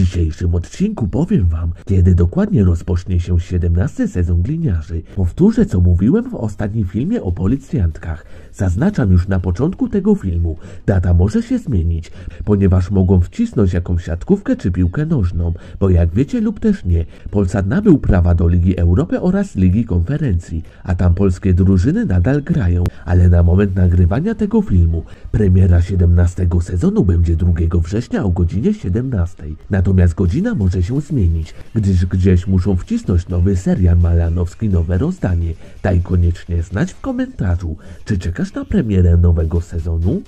dzisiejszym odcinku powiem Wam, kiedy dokładnie rozpocznie się 17 sezon Gliniarzy. Powtórzę, co mówiłem w ostatnim filmie o policjantkach. Zaznaczam już na początku tego filmu, data może się zmienić, ponieważ mogą wcisnąć jakąś siatkówkę czy piłkę nożną, bo jak wiecie lub też nie, Polsat nabył prawa do Ligi Europy oraz Ligi Konferencji, a tam polskie drużyny nadal grają, ale na moment nagrywania tego filmu premiera 17 sezonu będzie 2 września o godzinie 17. Natomiast godzina może się zmienić, gdyż gdzieś muszą wcisnąć nowy serial malanowski, nowe rozdanie. Daj koniecznie znać w komentarzu, czy czekasz na premierę nowego sezonu?